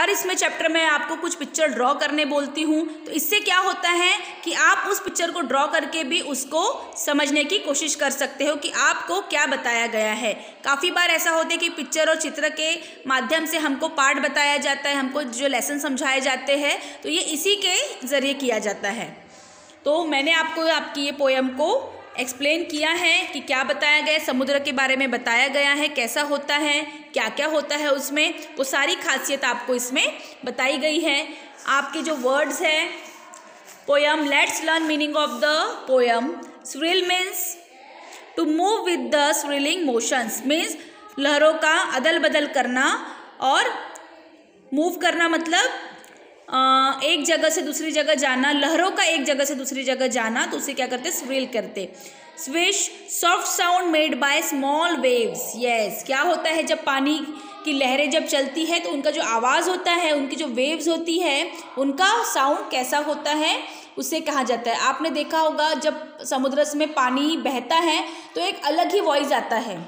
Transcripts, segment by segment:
हर इसमें चैप्टर में आपको कुछ पिक्चर ड्रॉ करने बोलती हूँ। तो इससे क्या होता है कि आप उस पिक्चर को ड्रॉ करके भी उसको समझने की कोशिश कर सकते हो कि आपको क्या बताया गया है। काफ़ी बार ऐसा होता है कि पिक्चर और चित्र के माध्यम से हमको पार्ट बताया जाता है, हमको जो लेसन समझाए जाते हैं तो ये इसी के ज़रिए किया जाता है। तो मैंने आपको, आपकी ये पोएम को एक्सप्लेन किया है कि क्या बताया गया समुद्र के बारे में बताया गया है, कैसा होता है क्या क्या होता है उसमें, वो सारी खासियत आपको इसमें बताई गई है। आपके जो वर्ड्स हैं poem let's learn meaning of the poem swill means to move with the swilling motions means लहरों का अदल बदल करना और मूव करना मतलब एक जगह से दूसरी जगह जाना, लहरों का एक जगह से दूसरी जगह जाना तो उसे क्या करते? स्विल करते। Swish soft sound made by small waves yes क्या होता है जब पानी की लहरें जब चलती है तो उनका जो आवाज़ होता है, उनकी जो वेव्स होती है, उनका साउंड कैसा होता है, उसे कहा जाता है। आपने देखा होगा, जब समुद्र में पानी बहता है तो एक अलग ही वॉइस आता है।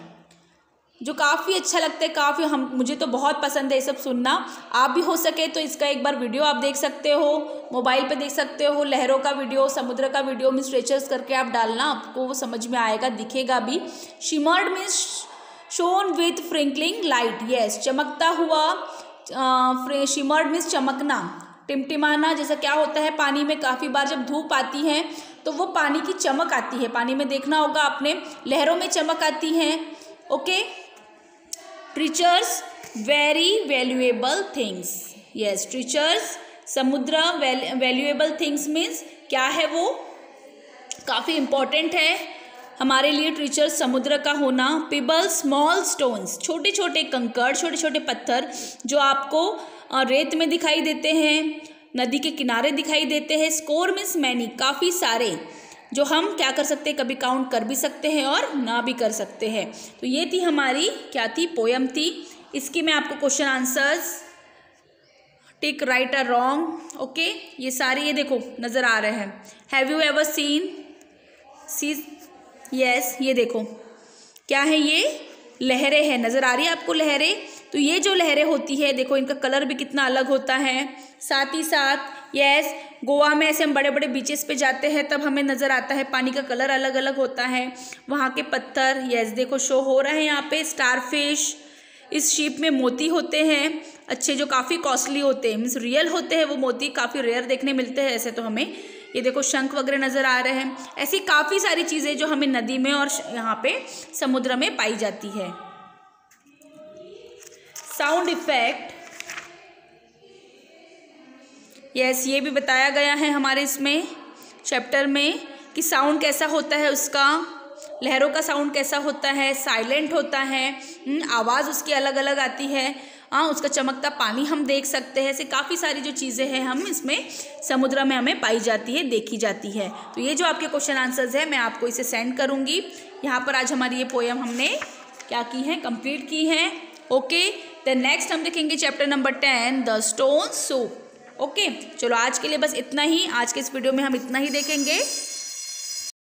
जो काफ़ी अच्छा लगता है, काफ़ी हम, मुझे तो बहुत पसंद है ये सब सुनना। आप भी हो सके तो इसका एक बार वीडियो आप देख सकते हो, मोबाइल पे देख सकते हो, लहरों का वीडियो, समुद्र का वीडियो में स्ट्रेचर्स करके आप डालना, आपको वो समझ में आएगा, दिखेगा भी। Shimmered means shone with twinkling light, yes, चमकता हुआ शिमर्ड मीन्स चमकना। टिमटिमाना जैसा क्या होता है, पानी में काफ़ी बार जब धूप आती है तो वो पानी की चमक आती है। पानी में देखना होगा आपने, लहरों में चमक आती है, okay? Treasures very valuable things yes treasures समुद्र वैल्यूएबल थिंग्स मीन्स क्या है वो? काफ़ी इंपॉर्टेंट है। हमारे लिए ट्रीचर समुद्र का होना पिबल स्मॉल स्टोन्स छोटे छोटे कंकड़ छोटे छोटे पत्थर जो आपको रेत में दिखाई देते हैं, नदी के किनारे दिखाई देते हैं स्कोर मीन्स मैनी काफ़ी सारे। जो हम क्या कर सकते हैं, कभी काउंट कर भी सकते हैं और ना भी कर सकते हैं। तो ये थी हमारी, क्या थी पोयम थी। इसकी मैं आपको question answers tick right or wrong okay ये सारे, ये देखो, नज़र आ रहे हैं। Have you ever seen sea yes ये देखो। क्या है ये? लहरें हैं, नज़र आ रही है आपको लहरें? तो ये जो लहरें होती है, देखो, इनका कलर भी कितना अलग होता है। साथ ही साथ यस गोवा में ऐसे हम बड़े बड़े बीचेस पे जाते हैं, तब हमें नज़र आता है पानी का कलर अलग अलग होता है। वहाँ के पत्थर यस देखो शो हो रहा है यहाँ पे। स्टार फ़िश इस शिप में मोती होते हैं, अच्छे जो काफ़ी कॉस्टली होते हैं। मीन्स रियल होते हैं, वो मोती काफ़ी रेयर देखने मिलते हैं, ऐसे तो हमें। ये देखो, शंख वगैरह नज़र आ रहे हैं। ऐसी काफ़ी सारी चीज़ें जो हमें नदी में और यहाँ पे समुद्र में पाई जाती है। साउंड इफ़ेक्ट यस ये भी बताया गया है हमारे इसमें चैप्टर में कि साउंड कैसा होता है उसका लहरों का साउंड कैसा होता है साइलेंट होता है हम्म, आवाज़ उसकी अलग अलग आती है हाँ उसका चमकता पानी हम देख सकते हैं ऐसे काफ़ी सारी जो चीज़ें हैं हम इसमें समुद्र में हमें पाई जाती है देखी जाती है। तो ये जो आपके क्वेश्चन आंसर्स है मैं आपको इसे सेंड करूँगी। यहाँ पर आज हमारी ये पोएम हमने क्या की है कंप्लीट की है। ओके द नेक्स्ट हम देखेंगे chapter number ten the stone soup okay, चलो आज के लिए बस इतना ही। आज के इस वीडियो में हम इतना ही देखेंगे।